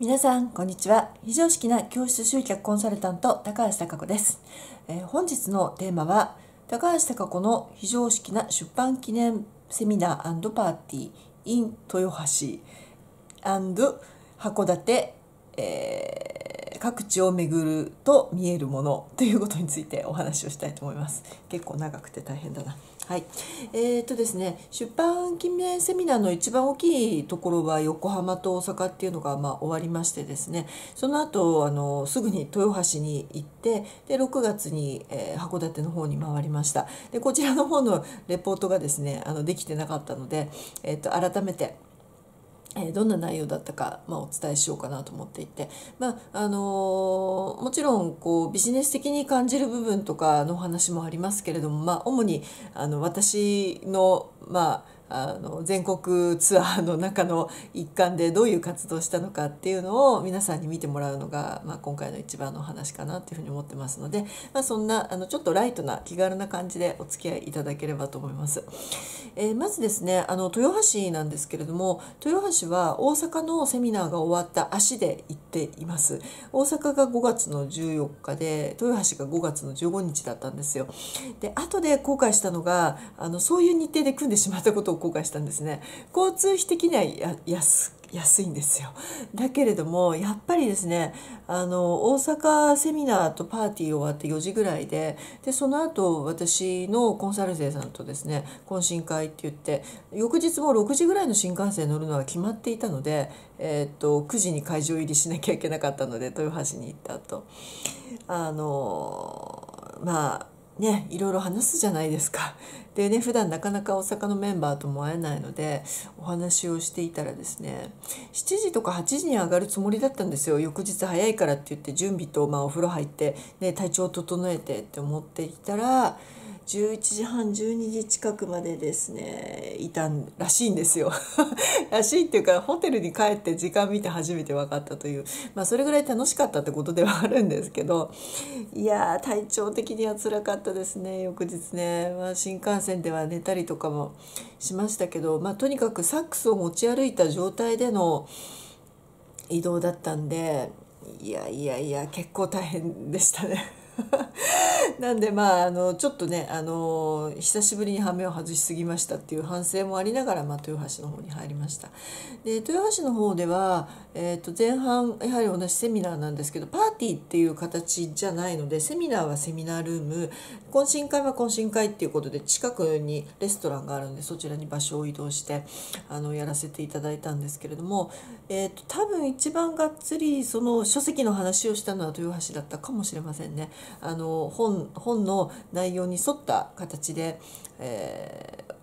皆さんこんにちは。非常識な教室集客コンサルタント高橋貴子です、えー、本日のテーマは高橋貴子の非常識な出版記念セミナーパーティー in 豊橋函館、えー、各地を巡ると見えるものということについてお話をしたいと思います。結構長くて大変だな。はい、えーとですね、出版記念セミナーの一番大きいところは横浜と大阪っていうのがまあ終わりましてですね。その後あのすぐに豊橋に行ってで6月に、えー、函館の方に回りました。でこちらの方のレポートがですねあのできてなかったので、えーと改めてえどんな内容だったか、まあ、お伝えしようかなと思っていて、まああのもちろんこうビジネス的に感じる部分とかの話もありますけれども、まあ、主にあの私の、まあ、あの全国ツアーの中の一環でどういう活動をしたのかっていうのを皆さんに見てもらうのが、まあ、今回の一番の話かなっていうふうに思ってますので、まあ、そんなあのちょっとライトな気軽な感じでお付き合いいただければと思います。えー、まずですねあの豊橋なんですけれども豊橋は大阪のセミナーが終わった足で行っています。大阪が5月の14日で豊橋が5月の15日だったんですよ。で後で後悔したのがあのそういう日程で組んでしまったことを後悔したんですね。交通費的には安安いんですよ。だけれどもやっぱりですねあの大阪セミナーとパーティー終わって4時ぐらいででその後私のコンサル生さんとですね懇親会って言って翌日も6時ぐらいの新幹線乗るのは決まっていたので、えー、っと9時に会場入りしなきゃいけなかったので豊橋に行った後あのまあねいろいろ話すじゃないですか。でね普段なかなか大阪のメンバーとも会えないのでお話をしていたらですね7時とか8時に上がるつもりだったんですよ翌日早いからって言って準備と、まあ、お風呂入って、ね、体調を整えてって思っていたら11時半12時近くまでですねいたらしいんですよ。らしいっていうかホテルに帰って時間見て初めて分かったという。まあそれぐらい楽しかったってことではあるんですけどいや体調的には辛かったですね翌日ね、まあ、新幹線では寝たりとかもしましたけど、まあ、とにかくサックスを持ち歩いた状態での移動だったんでいやいやいや結構大変でしたね。なんでまああのちょっとねあの久しぶりに羽目を外しすぎましたっていう反省もありながら、まあ、豊橋の方に入りましたで豊橋の方では、えー、と前半やはり同じセミナーなんですけどパーティーっていう形じゃないのでセミナーはセミナールーム懇親会は懇親会っていうことで近くにレストランがあるんでそちらに場所を移動してあのやらせていただいたんですけれども、えー、と多分一番がっつりその書籍の話をしたのは豊橋だったかもしれませんね。あの本本の内容に沿った形で、えー、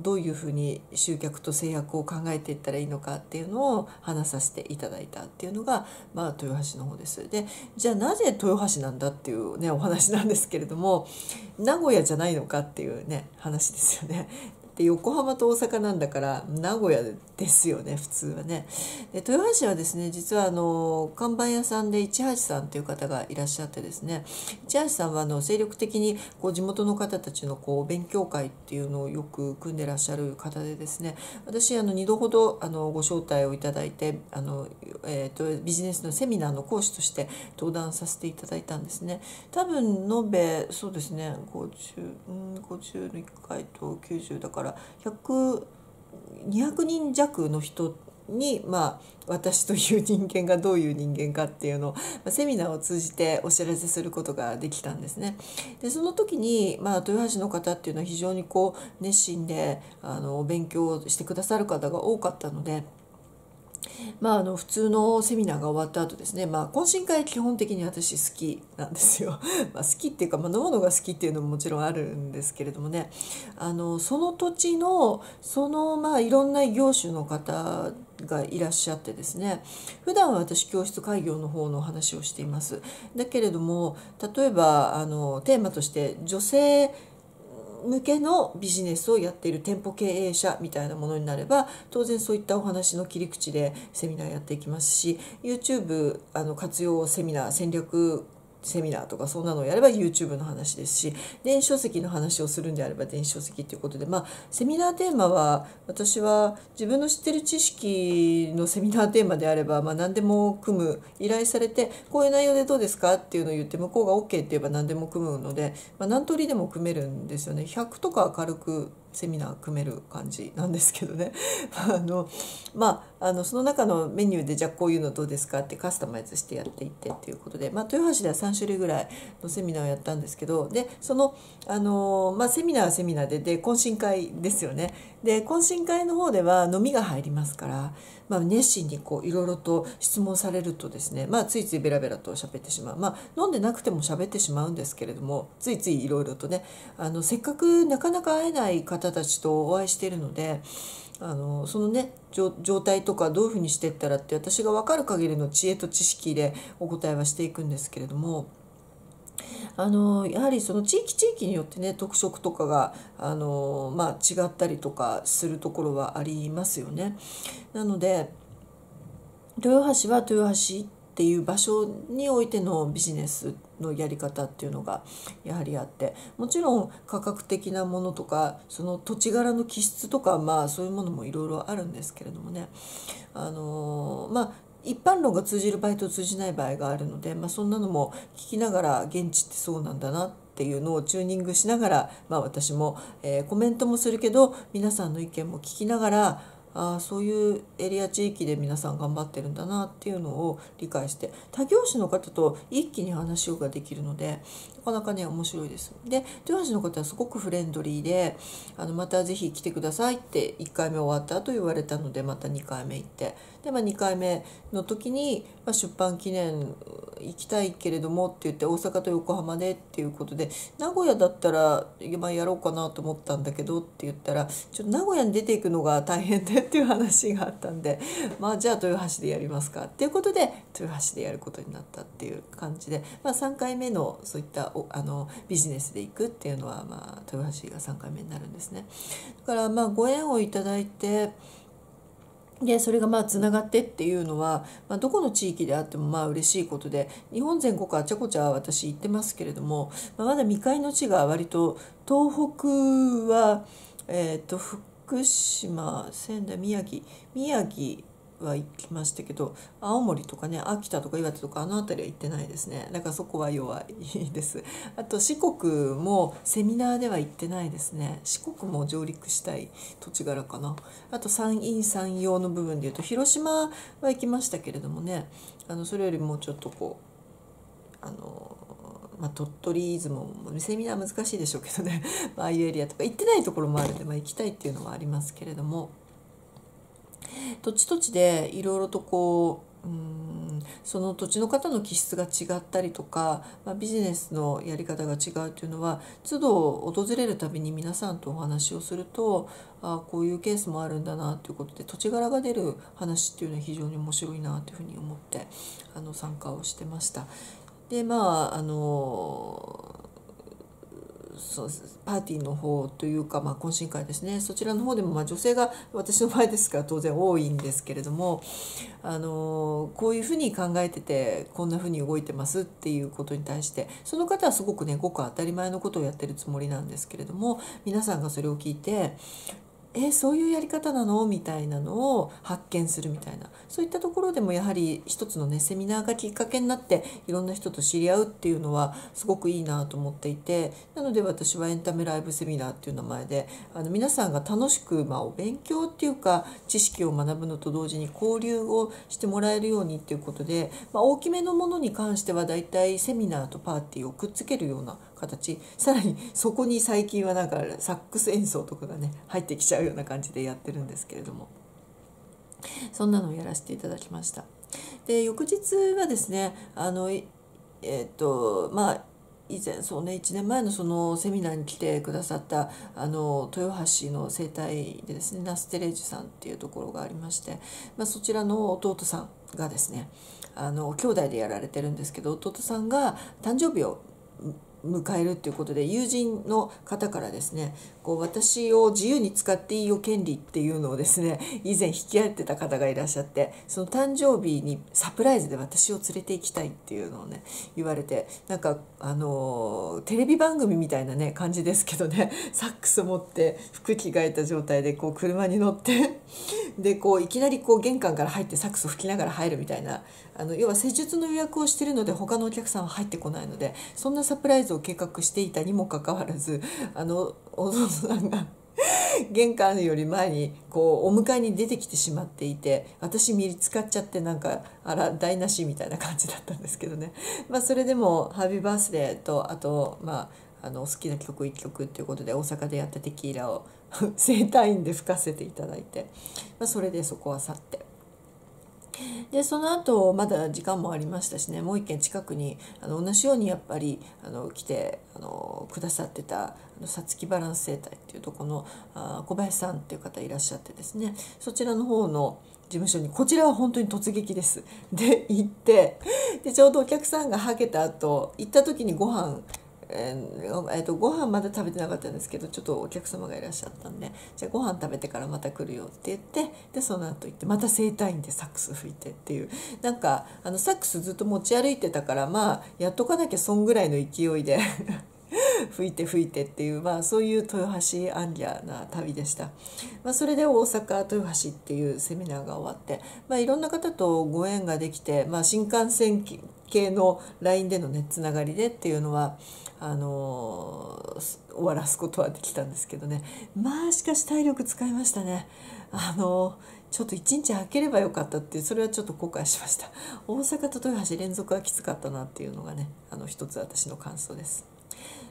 どういうふうに集客と制約を考えていったらいいのかっていうのを話させていただいたっていうのが、まあ、豊橋の方です。でじゃあなぜ豊橋なんだっていうねお話なんですけれども名古屋じゃないのかっていうね話ですよね。で横浜と大阪なんだから名古屋ですよね普通はね。で豊橋はですね実はあの看板屋さんで市橋さんという方がいらっしゃってですね市橋さんはあの精力的にこう地元の方たちのこう勉強会っていうのをよく組んでらっしゃる方でですね私あの2度ほどあのご招待をいただいてあの、えーと、ビジネスのセミナーの講師として登壇させていただいたんですね。多分延べそうですね50、うん、50の1回と90だからから100200人弱の人に、まあ、私という人間がどういう人間かっていうのを、セミナーを通じてお知らせすることができたんですね。でその時に、まあ、豊橋の方っていうのは非常にこう熱心であの勉強してくださる方が多かったので。まあ、あの普通のセミナーが終わった後ですね、まあ、懇親会基本的に私好きなんですよ。まあ、好きっていうか、まあ、飲むのが好きっていうのももちろんあるんですけれどもね。あのその土地のその、まあ、いろんな業種の方がいらっしゃってですね。普段は私教室開業の方の話をしています。だけれども例えばあのテーマとして女性向けのビジネスをやっている店舗経営者みたいなものになれば当然そういったお話の切り口でセミナーやっていきますし YouTube あの活用セミナー戦略セミナーとかそんなのをやれば YouTube の話ですし電子書籍の話をするんであれば電子書籍ということでまあセミナーテーマは私は自分の知ってる知識のセミナーテーマであれば、まあ、何でも組む依頼されてこういう内容でどうですかっていうのを言って向こうが OK って言えば何でも組むので、まあ、何通りでも組めるんですよね。100とか軽くセミナー組める感じなんですけどね。あのまあのその中のメニューでじゃあこういうのどうですかってカスタマイズしてやっていってっていうことで、まあ、豊橋では3種類ぐらいのセミナーをやったんですけどでそのあの、まあ、セミナーはセミナーでで懇親会ですよね。で懇親会の方では飲みが入りますから、まあ、熱心にこういろいろと質問されるとですね、まあ、ついついベラベラと喋ってしまう、まあ、飲んでなくても喋ってしまうんですけれどもついついいろいろとねあのせっかくなかなか会えない方たちとお会いしているのであのそのね状態とかどういうふうにしていったらって私が分かる限りの知恵と知識でお答えはしていくんですけれども。あのやはりその地域地域によってね特色とかがあの、まあ、違ったりとかするところはありますよね。なので豊橋は豊橋っていう場所においてのビジネスのやり方っていうのがやはりあってもちろん価格的なものとかその土地柄の気質とかまあそういうものもいろいろあるんですけれどもねあのまあ一般論が通じる場合と通じない場合があるので、まあ、そんなのも聞きながら現地ってそうなんだなっていうのをチューニングしながら、まあ、私も、えー、コメントもするけど皆さんの意見も聞きながらあそういうエリア地域で皆さん頑張ってるんだなっていうのを理解して他業種の方と一気に話をができるのでかなかね面白いです。で豊橋の方はすごくフレンドリーであのまた是非来てくださいって1回目終わった後言われたのでまた2回目行ってで、まあ、2回目の時に、まあ、出版記念行きたいけれどもって言って大阪と横浜でっていうことで名古屋だったら、まあ、やろうかなと思ったんだけどって言ったらちょっと名古屋に出ていくのが大変でっていう話があったんでまあじゃあ豊橋でやりますかっていうことで豊橋でやることになったっていう感じで、まあ、3回目のそういったあのビジネスで行くっていうのは、まあ、豊橋が3回目になるんですね。だからまあご縁をいただいてでそれがまあつながってっていうのは、まあ、どこの地域であってもまあ嬉しいことで日本全国あちゃこちゃ私行ってますけれども、まあ、まだ未開の地が割と東北は、えーと、福島仙台宮城宮城は行きましたけど青森とかね秋田とか岩手とかあの辺りは行ってないですね。だからそこは弱いです。あと四国もセミナーでは行ってないですね。四国も上陸したい土地柄かな。あと山陰山陽の部分でいうと広島は行きましたけれどもね。あのそれよりもちょっとこうあのまあ、鳥取出雲もセミナー難しいでしょうけどね。ああいうエリアとか行ってないところもあるんで、まあ、行きたいっていうのはありますけれども。土地土地でいろいろとこううんその土地の方の気質が違ったりとか、まあ、ビジネスのやり方が違うというのは都度訪れるたびに皆さんとお話をするとあこういうケースもあるんだなということで土地柄が出る話っていうのは非常に面白いなというふうに思ってあの参加をしてました。でまああのそうパーティーの方というか、まあ、懇親会ですね。そちらの方でも、まあ、女性が私の場合ですから当然多いんですけれどもあのこういうふうに考えててこんなふうに動いてますっていうことに対してその方はすごくねごく当たり前のことをやってるつもりなんですけれども皆さんがそれを聞いてえそういうやり方なの？みたいなのを発見するみたいな。そういったところでもやはり一つのねセミナーがきっかけになっていろんな人と知り合うっていうのはすごくいいなと思っていて。なので私はエンタメライブセミナーっていう名前であの皆さんが楽しく、まあ、お勉強っていうか知識を学ぶのと同時に交流をしてもらえるようにっていうことで、まあ、大きめのものに関してはだいたいセミナーとパーティーをくっつけるような形さらにそこに最近はなんかサックス演奏とかがね入ってきちゃうような感じでやってるんですけれどもそんなのをやらせていただきました。で翌日はですねあのえー、っとまあ以前そうね1年前のそのセミナーに来てくださったあの豊橋の生態でですねナステレージさんっていうところがありまして、まあ、そちらの弟さんがですねあの兄弟でやられてるんですけど弟さんが誕生日を迎えるっていうことで友人の方からですねこう私を自由に使っていいよ権利っていうのをですね 以前引き合ってた方がいらっしゃってその誕生日にサプライズで私を連れて行きたいっていうのをね言われてなんかあのテレビ番組みたいなね感じですけどね サックス持って服着替えた状態でこう車に乗ってでこういきなりこう玄関から入ってサックスを吹きながら入るみたいなあの要は施術の予約をしてるので他のお客さんは入ってこないのでそんなサプライズを計画していたにもかかわらずあのお父さんが玄関より前にこうお迎えに出てきてしまっていて私見つかっちゃってなんかあら台無しみたいな感じだったんですけどね、まあ、それでも「ハッピーバースデーと」あとまああの好きな曲1曲っていうことで大阪でやったテキーラを整体院で吹かせていただいて、まあ、それでそこは去って。でその後まだ時間もありましたしねもう一軒近くにあの同じようにやっぱりあの来てあのくださってたさつきバランス生態っていうとこのあ小林さんっていう方いらっしゃってですねそちらの方の事務所にこちらは本当に突撃です。で行ってでちょうどお客さんがはけた後行った時にご飯えーえー、とご飯まだ食べてなかったんですけどちょっとお客様がいらっしゃったんでじゃあご飯食べてからまた来るよって言ってでその後行ってまた整体院でサックス吹いてっていう。なんかあのサックスずっと持ち歩いてたからまあやっとかなきゃそんぐらいの勢いで 吹いて吹いてっていう、まあ、そういう豊橋アンリアな旅でした、まあ、それで大阪豊橋っていうセミナーが終わって、まあ、いろんな方とご縁ができて、まあ、新幹線系の LINE でのねつながりでっていうのはあの終わらすことはできたんですけどね。まあしかし体力使いましたね。あのちょっと一日空ければよかったってそれはちょっと後悔しました。大阪と豊橋連続はきつかったなっていうのがねあの一つ私の感想です。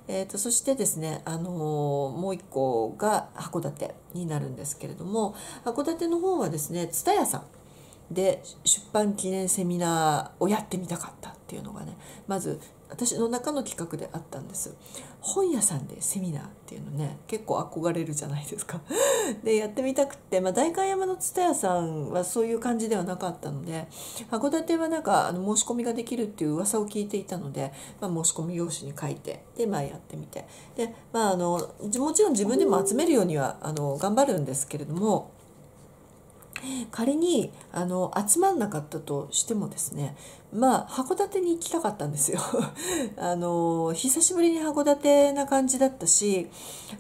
えーと、そしてですね、あのー、もう一個が函館になるんですけれども函館の方はですね蔦屋さんで出版記念セミナーをやってみたかったっていうのがねまず私の中の企画であったんです。本屋さんでセミナーっていうのね結構憧れるじゃないですか。でやってみたくて、まあ、代官山の蔦屋さんはそういう感じではなかったので函館はなんかあの申し込みができるっていう噂を聞いていたので、まあ、申し込み用紙に書いてで、まあ、やってみて。で、まあ、あのもちろん自分でも集めるようにはあの頑張るんですけれども仮にあの集まんなかったとしてもですねまあ函館に行きたかったんですよ あの久しぶりに函館な感じだったし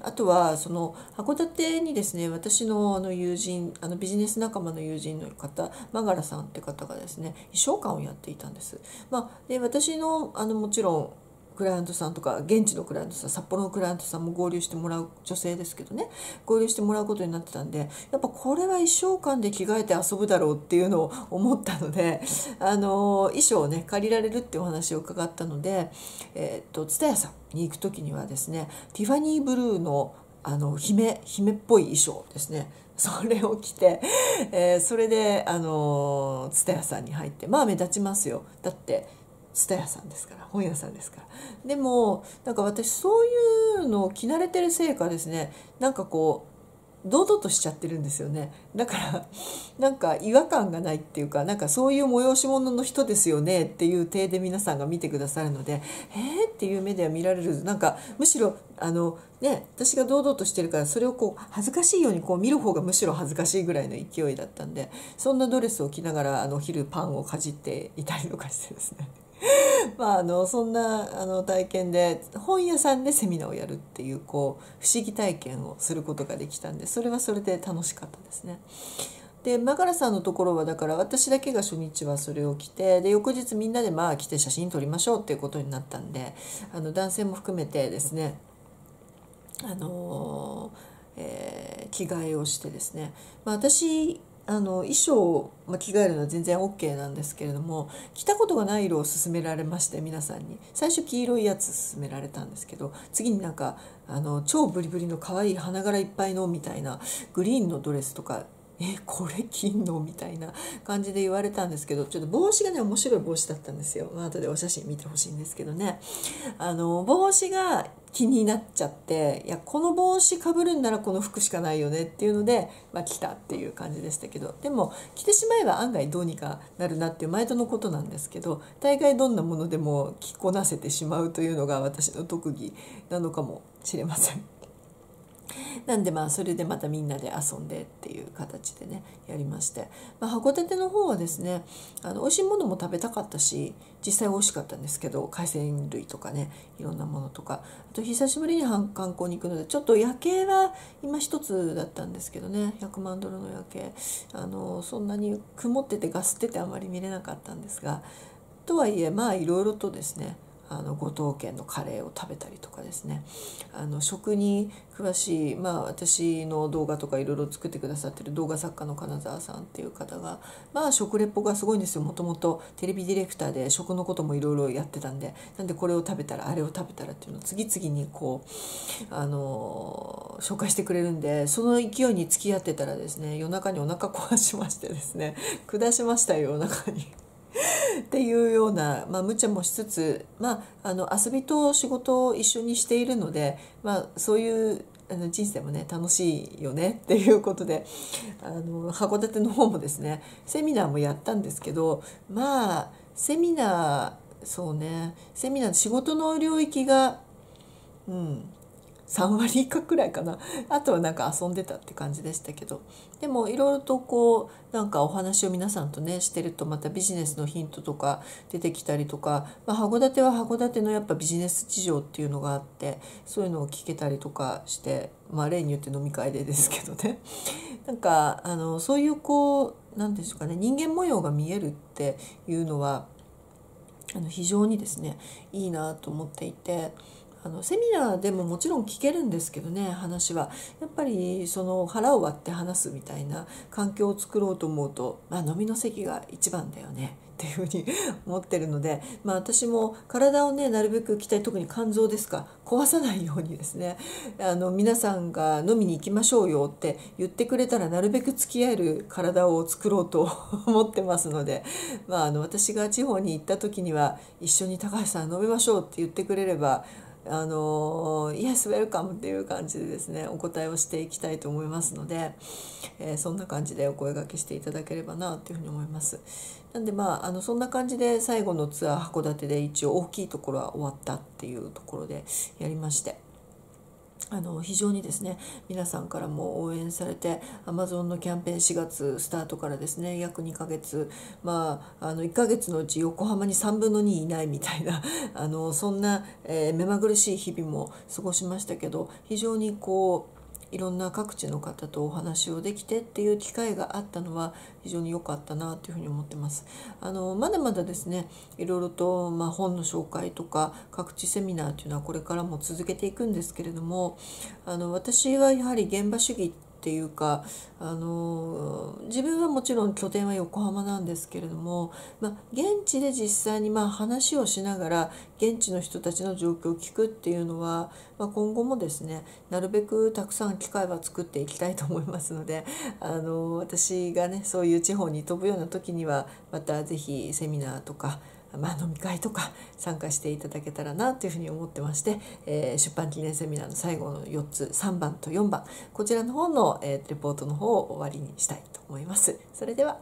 あとはその函館にですね私のあの友人あのビジネス仲間の友人の方マガラさんって方がですね衣装館をやっていたんです。まあ、で私のあのもちろんクライアントさんとか現地のクライアントさん札幌のクライアントさんも合流してもらう女性ですけどね。合流してもらうことになってたんでやっぱこれは一生間で着替えて遊ぶだろうっていうのを思ったのであの衣装をね借りられるってお話を伺ったのでえー、っと蔦屋さんに行く時にはですねティファニーブルーのあの姫姫っぽい衣装ですね。それを着て、えー、それであの蔦屋さんに入ってまあ目立ちますよ。だって蔦屋さんですから本屋さんですから。でもなんか私そういうのを着慣れてるせいかですねなんかこう堂々としちゃってるんですよね。だからなんか違和感がないっていうかなんかそういう催し物の人ですよねっていう体で皆さんが見てくださるのでえーっていう目では見られる。なんかむしろあのね私が堂々としてるからそれをこう恥ずかしいようにこう見る方がむしろ恥ずかしいぐらいの勢いだったんでそんなドレスを着ながらあの昼パンをかじっていたりとかしてですね。まあ、あのそんなあの体験で本屋さんでセミナーをやるっていうこう不思議体験をすることができたんでそれはそれで楽しかったですね。でマガラさんのところはだから私だけが初日はそれを着てで翌日みんなでまあ来て写真撮りましょうっていうことになったんであの男性も含めてですねあのえー、着替えをしてですね、まあ、私あの衣装を着替えるのは全然 OK なんですけれども着たことがない色を勧められまして皆さんに。最初黄色いやつ勧められたんですけど次になんかあの超ブリブリの可愛い花柄いっぱいのみたいなグリーンのドレスとかえこれ着んのみたいな感じで言われたんですけどちょっと帽子がね面白い帽子だったんですよ、まあ後でお写真見てほしいんですけどね。あの帽子が気になっちゃっていやこの帽子かぶるんならこの服しかないよねっていうので、まあ、来たっていう感じでしたけどでも着てしまえば案外どうにかなるなっていう毎度のことなんですけど大概どんなものでも着こなせてしまうというのが私の特技なのかもしれません。なんでまあそれでまたみんなで遊んでっていう形でねやりまして、まあ、函館の方はですねあの美味しいものも食べたかったし実際美味しかったんですけど海鮮類とかねいろんなものとか。あと久しぶりに観光に行くのでちょっと夜景は今一つだったんですけどね100万ドルの夜景。あのそんなに曇っててガスっててあまり見れなかったんですがとはいえまあいろいろとですねあの五島県のカレーを食べたりとかですね。あの食に詳しい、まあ、私の動画とかいろいろ作ってくださってる動画作家の金沢さんっていう方が、まあ、食レポがすごいんですよ。もともとテレビディレクターで食のこともいろいろやってたんで。なんでこれを食べたらあれを食べたらっていうのを次々にこうあの紹介してくれるんでその勢いに付き合ってたらですね夜中にお腹壊しましてですね 下しましたよ夜中に。っていうような、まあ、無茶もしつつ、まあ、あの遊びと仕事を一緒にしているので、まあ、そういうあの人生もね楽しいよねっていうことであの函館の方もですねセミナーもやったんですけどまあセミナーそうねセミナー仕事の領域がうん3割以下くらいかな。あとはなんか遊んでたって感じでしたけど。でもいろいろとこうなんかお話を皆さんとねしてるとまたビジネスのヒントとか出てきたりとか、まあ、函館は函館のやっぱビジネス事情っていうのがあってそういうのを聞けたりとかしてまあ例によって飲み会でですけどね。なんかあのそういうこう何でしょうかね人間模様が見えるっていうのはあの非常にですねいいなと思っていて。あのセミナーでももちろん聞けるんですけどね話は。やっぱりその腹を割って話すみたいな環境を作ろうと思うと、まあ、飲みの席が一番だよねっていうふうに 思ってるので、まあ、私も体をねなるべく鍛え特に肝臓ですか壊さないようにですねあの皆さんが飲みに行きましょうよって言ってくれたらなるべく付き合える体を作ろうと 思ってますので、まあ、あの私が地方に行った時には一緒に高橋さん飲みましょうって言ってくれればあのイエスウェルカムっていう感じでですねお答えをしていきたいと思いますので、えー、そんな感じでお声がけしていただければなというふうに思います。なんでまああのそんな感じで最後のツアー函館で一応大きいところは終わったっていうところでやりまして。あの非常にですね皆さんからも応援されて Amazon のキャンペーン4月スタートからですね約2ヶ月まああの1ヶ月のうち横浜に3分の2いないみたいな あのそんな、えー、目まぐるしい日々も過ごしましたけど非常にこういろんな各地の方とお話をできてっていう機会があったのは非常に良かったなというふうに思ってます。あのまだまだですねいろいろと、まあ、本の紹介とか各地セミナーというのはこれからも続けていくんですけれどもあの私はやはり現場主義っていうかあの自分はもちろん拠点は横浜なんですけれども、まあ、現地で実際にまあ話をしながら現地の人たちの状況を聞くっていうのは、まあ、今後もですねなるべくたくさん機会は作っていきたいと思いますのであの私がねそういう地方に飛ぶような時にはまた是非セミナーとかまあ、飲み会とか参加していただけたらなというふうに思ってまして、えー、出版記念セミナーの最後の4つ3番と4番こちらの方の、えー、レポートの方を終わりにしたいと思います。それでは